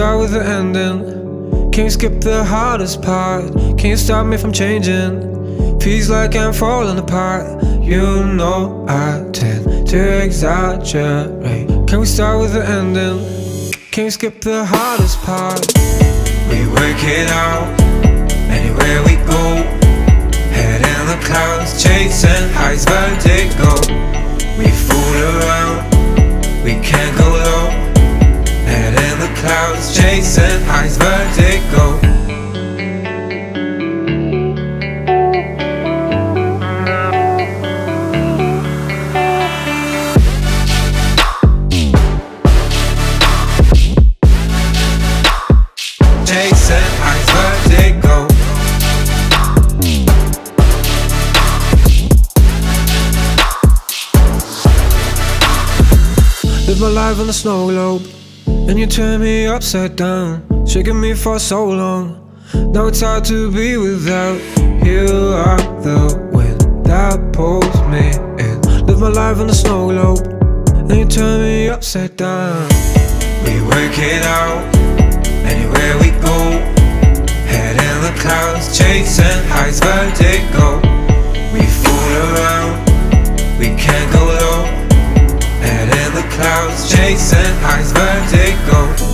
start with the ending? Can you skip the hardest part? Can you stop me from changing? Feels like I'm falling apart. You know I tend to exaggerate. Can we start with the ending? Can you skip the hardest part? We work it out anywhere we go. Head in the clouds, chasing highs, vertigo. We fool around, chasing highs, vertigo. Vertigo. Live my life on a snow globe And you turn me upside down Shaking me for so long Now it's hard to be without You are the wind that pulls me in Live my life on a snow globe And you turn me upside down We work it out anywhere we go. Head in the clouds, chasing highs, vertigo. Chasing highs, vertigo.